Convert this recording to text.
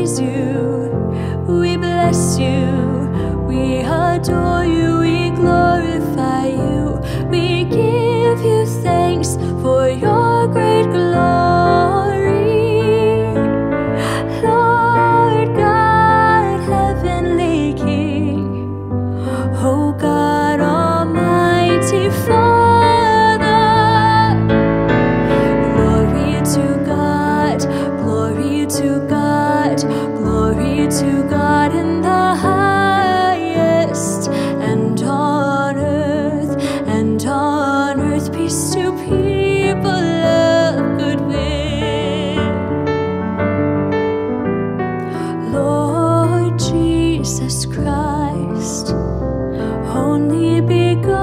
praise you, we bless you, we adore you, God in the highest, and on earth, and on earth peace to people of good will. Lord Jesus Christ, only begotten.